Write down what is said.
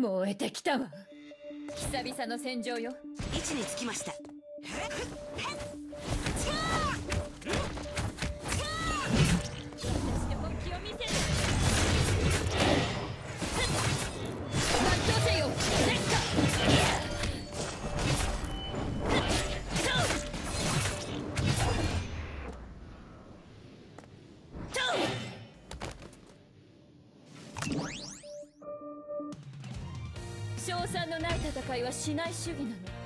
燃えてきたわ。久々の戦場よ。位置につきました。賞賛のない戦いはしない主義なの。